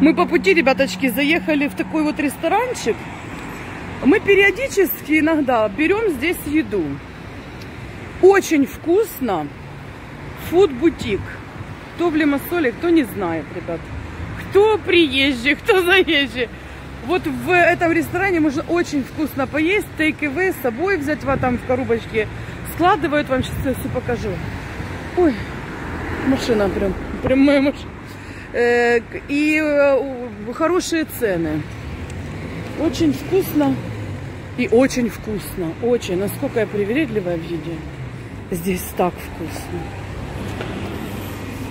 Мы по пути, ребяточки, заехали в такой вот ресторанчик. Мы периодически иногда берем здесь еду. Очень вкусно. Фуд-бутик. Кто в Лимассоле, кто не знает, ребят. Кто приезжий, кто заезжий. Вот в этом ресторане можно очень вкусно поесть, тейк с собой взять вот там в коробочке. Складывают, вам сейчас я все покажу. Ой, машина прям, прям моя машина. Э, и э, хорошие цены. Очень вкусно и очень вкусно. Очень. Насколько я привередливая в еде. Здесь так вкусно.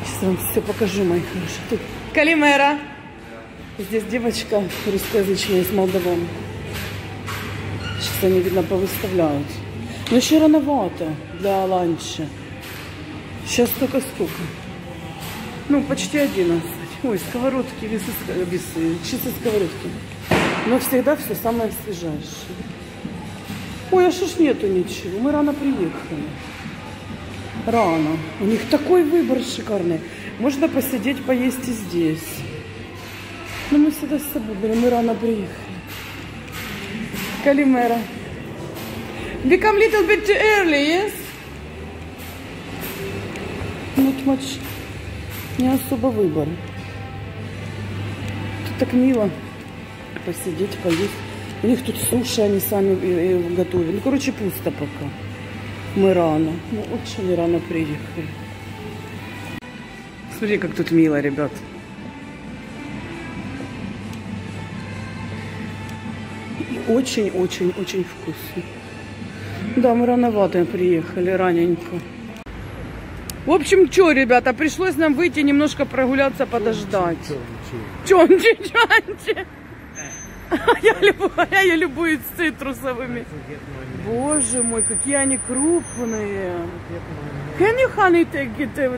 Сейчас вам все покажу, мои хорошие. Тут Калимера. Здесь девочка русскоязычная из Молдаван. Сейчас они, видно, повыставляют. Но еще рановато для ланча. Сейчас только сколько? Ну, почти 11. Ой, сковородки, весы, весы чисто сковородки. Но всегда все самое свежайшее. Ой, а что ж нету ничего? Мы рано приехали. Рано. У них такой выбор шикарный. Можно посидеть, поесть и здесь. Но мы всегда с собой берем. Мы рано приехали. Калимера. Become little bit too early, yes? Not much. Не особо выбор. Так мило посидеть, поесть. У них тут суши, они сами э, э, готовят. Ну, короче, пусто пока. Мы рано. Ну, очень рано приехали. Смотри, как тут мило, ребят. Очень-очень-очень вкусно. Да, мы рановато приехали, раненько. В общем, что, ребята, пришлось нам выйти немножко прогуляться, подождать. Чончи, чончи. Я, любую, я любуюсь цитрусовыми. Боже мой, какие они крупные. Can you honey take,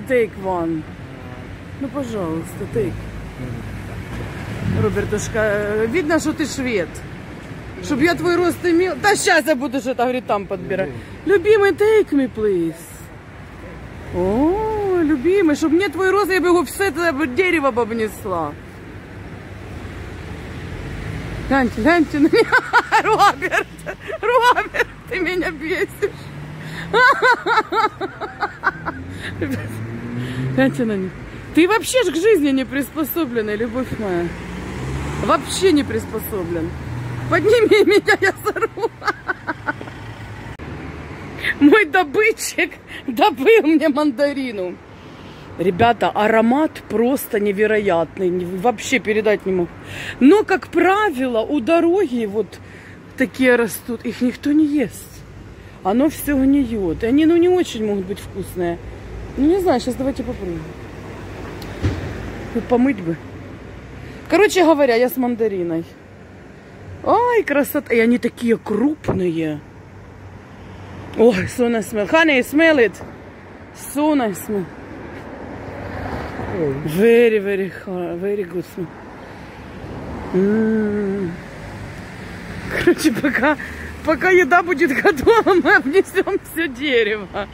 take one? Ну, пожалуйста, take. Робертушка, видно, что ты швед. Чтобы я твой рост имел. Да сейчас я буду что-то, говорит, там подбирать. Любимый, take me, please. О, любимый, чтобы мне твой рост, я бы его все это дерево бы обнесла. Гляньте, гляньте на меня. Роберт, Роберт, ты меня бесишь. Гляньте на них. Ты вообще ж к жизни не приспособленный, любовь моя. Вообще не приспособлен. Подними меня, я сорву. Мой добытчик добыл мне мандарину. Ребята, аромат просто невероятный. Вообще передать не могу. Но, как правило, у дороги вот такие растут. Их никто не ест. Оно все гниет. И они, ну, не очень могут быть вкусные. Ну, не знаю, сейчас давайте попробуем. Помыть бы. Короче говоря, я с мандариной. Ой, красота. И они такие крупные. Ой, so nice smell. Honey, smell it. So nice smell. Very, very, very good. М-м-м. Короче, пока, пока еда будет готова, мы обнесем все дерево.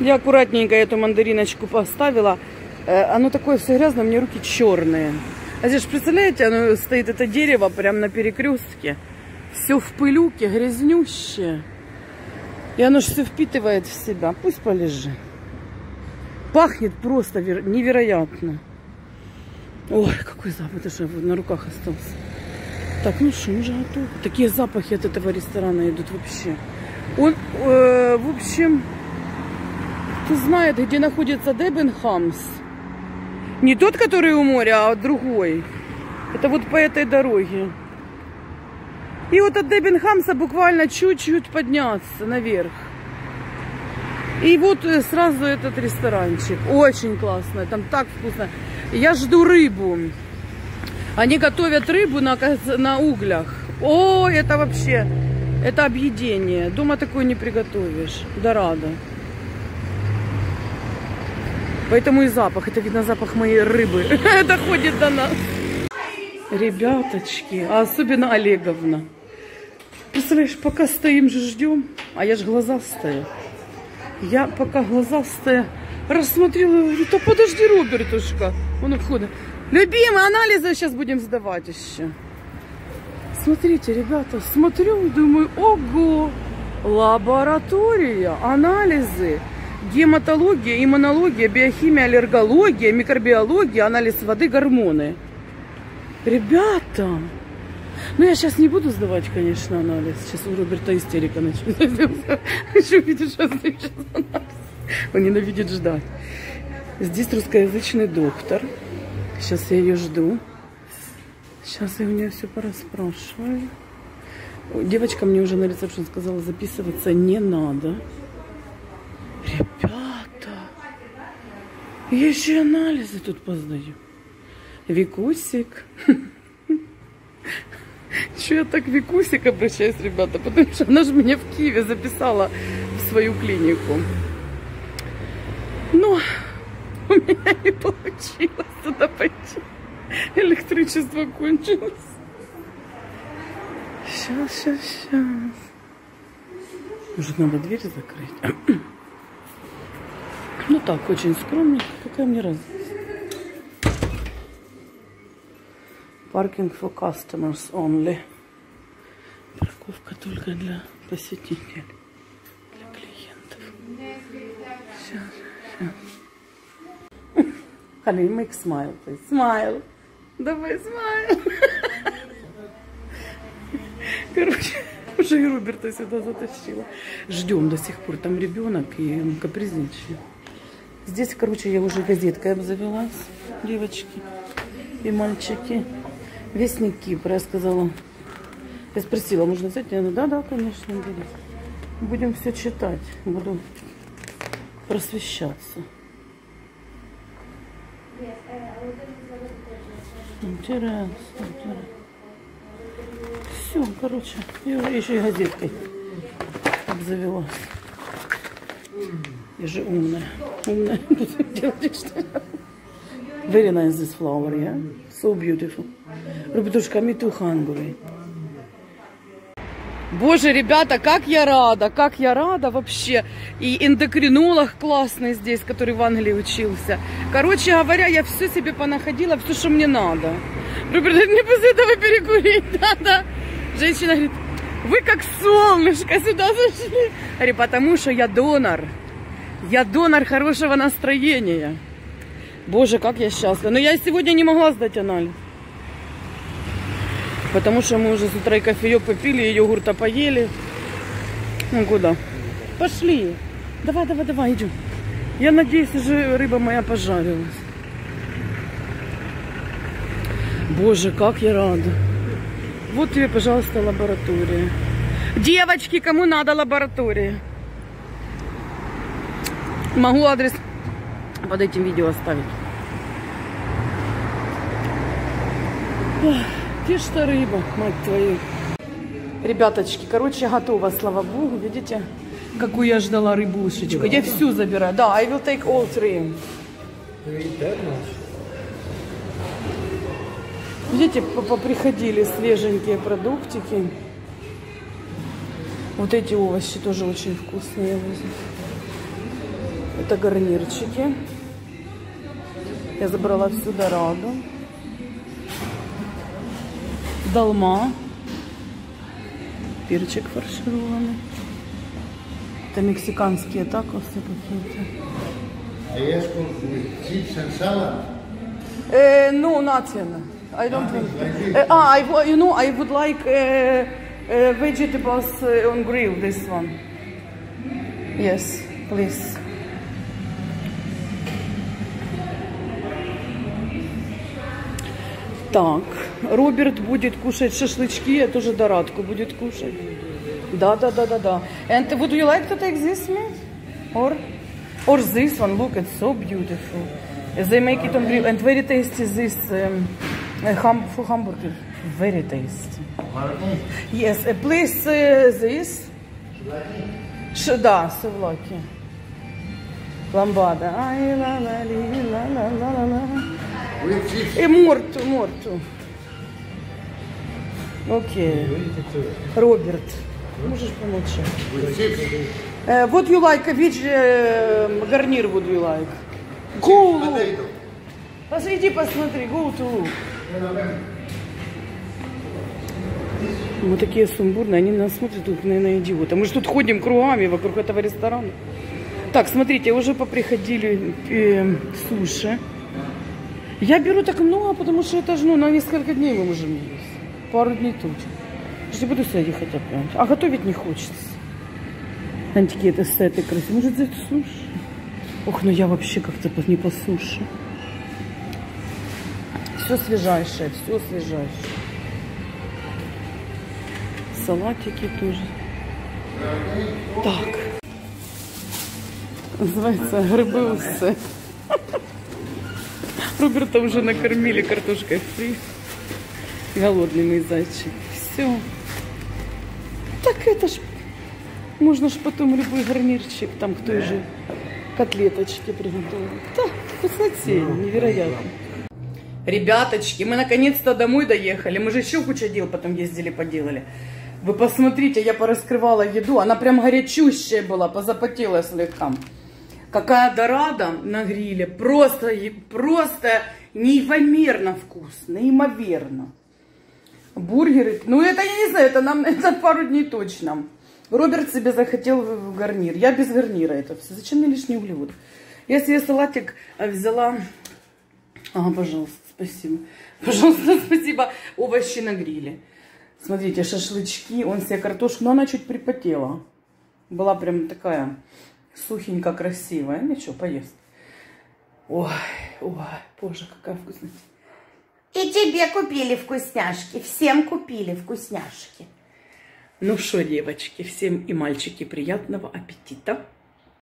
Я аккуратненько эту мандариночку поставила. Э, оно такое все грязное, у меня руки черные. А здесь, представляете, оно стоит, это дерево, прямо на перекрестке. Все в пылюке, грязнющее. И оно же все впитывает в себя. Пусть полежит. Пахнет просто невероятно. Ой, какой запах. Это же на руках остался. Так, ну что, уже готово. Такие запахи от этого ресторана идут вообще. Он, э, в общем, кто знает, где находится Дебенхамс. Не тот, который у моря, а другой. Это вот по этой дороге. И вот от Дебенхамса буквально чуть-чуть подняться наверх. И вот э, сразу этот ресторанчик. Очень классно, там так вкусно. Я жду рыбу. Они готовят рыбу на, на углях. О, это вообще, это объедение. Дома такое не приготовишь. Да рада. Поэтому и запах. Это видно запах моей рыбы. Доходит до нас. Ребяточки, а особенно Олеговна. Представляешь, пока стоим же ждем, а я же глазастая. Я пока глазастая рассмотрела, говорю, да подожди, Робертушка. Он входа. Любимые анализы сейчас будем сдавать еще. Смотрите, ребята, смотрю думаю, ого, лаборатория, анализы, гематология, иммунология, биохимия, аллергология, микробиология, анализ воды, гормоны. Ребята, ну я сейчас не буду сдавать, конечно, анализ. Сейчас у Роберта истерика начнется. Видеть, что сейчас анализ. Он ненавидит ждать. Здесь русскоязычный доктор. Сейчас я ее жду. Сейчас я у нее все порасспрашиваю. Девочка мне уже на ресепшн сказала, записываться не надо. Ребята, я еще анализы тут поздаю. Викусик. Че я так Викусик обращаюсь, ребята? Потому что она же меня в Киеве записала в свою клинику. Но у меня не получилось туда пойти. Электричество кончилось. Сейчас, сейчас, сейчас. Может, надо дверь закрыть? Ну так, очень скромненько. Какая мне разница? Паркинг for customers only. Парковка только для посетителей, для клиентов. Сейчас, сейчас. Honey, make smile, please. Smile. Давай, смайл. Короче, уже и Роберта сюда затащила. Ждем до сих пор. Там ребенок и капризничает. Здесь, короче, я уже газеткой обзавелась, девочки и мальчики. Вестник Кипра, я сказала. Я спросила, можно взять? Я говорю, да, да, конечно, бери. Будем все читать. Буду просвещаться. Интересно, интересно. Все, короче, я еще и газеткой обзавелась. Я же умная. Умная. Very nice this flower, yeah? So beautiful. Рубитушка, me too hungry. Боже, ребята, как я рада, как я рада вообще. И эндокринолог классный здесь, который в Англии учился. Короче говоря, я все себе понаходила, все, что мне надо. Говорит, мне после этого перекурить надо. Женщина говорит, вы как солнышко сюда зашли. Говорит, потому что я донор. Я донор хорошего настроения. Боже, как я счастлива. Но я сегодня не могла сдать анализ. Потому что мы уже с утра и кофеек попили, и йогурта поели. Ну куда? Пошли. Давай, давай, давай, идем. Я надеюсь, уже рыба моя пожарилась. Боже, как я рада. Вот тебе, пожалуйста, лаборатория. Девочки, кому надо лаборатория? Могу адрес под этим видео оставить. Где что рыба, мать твою. Ребяточки, короче, готова, слава богу. Видите, какую я ждала рыбушечку. Я всю забираю. Да, I will take all three. Видите, приходили свеженькие продуктики. Вот эти овощи тоже очень вкусные. Это гарнирчики. Я забрала всю дораду. Долма. Перчик фаршированный. Это мексиканские такосы какие-то. Uh, no, nothing. I don't think. Uh, ah, I, you know, I would like uh, uh, vegetables uh, on grill. This one. Yes, please. Так, Роберт будет кушать шашлычки, я тоже дорадку будет кушать. Да, да, да, да, да. And would you like to take this meat? Or, or this one? Look, it's so beautiful. They make it on grill and very tasty. This um, uh, ham for hamburger, very tasty. Yes, uh, please uh, this. Ш, да, сувлаки. Ламбада. Ай, ла, ла, ли, ла, ла, ла, ла, И морту, морту. Окей. Роберт, можешь помолчать? Uh, what you like? Which uh, garnier would you like? Cool. Пошли, иди посмотри, go to look. Мы такие сумбурные, они нас смотрят тут, наверное, идиоты. Мы же тут ходим кругами вокруг этого ресторана. Так, смотрите, уже поприходили э, суши. Я беру так много, потому что это же ну, на несколько дней мы можем есть. Пару дней точно. Я буду садить хотя бы. А готовить не хочется. Антики это сеты красивые. Может, взять суши? Ох, ну я вообще как-то не по суше. Все свежайшее, все свежайшее. Салатики тоже. Так. Называется грибы усы. Роберта уже накормили картошкой фри. Голодный мой зайчик. Все. Так это ж... Можно ж потом любой гарнирчик там к той же котлеточке приготовить. Да, вкуснотень, невероятно. Ребяточки, мы наконец-то домой доехали. Мы же еще куча дел потом ездили, поделали. Вы посмотрите, я пораскрывала еду. Она прям горячущая была, позапотела слегка. Какая дорада на гриле. Просто, просто неимоверно вкусно. Неимоверно. Бургеры. Ну, это я не знаю, это нам это пару дней точно. Роберт себе захотел в гарнир. Я без гарнира это все. Зачем мне лишний углевод? Я себе салатик взяла. Ага, пожалуйста, спасибо. Пожалуйста, спасибо. Овощи на гриле. Смотрите, шашлычки. Он себе картошку, но она чуть припотела. Была прям такая сухенько красивая. Ничего, поест. Ой, ой, боже, какая вкусная. И тебе купили вкусняшки. Всем купили вкусняшки. Ну что, девочки, всем и мальчики, приятного аппетита.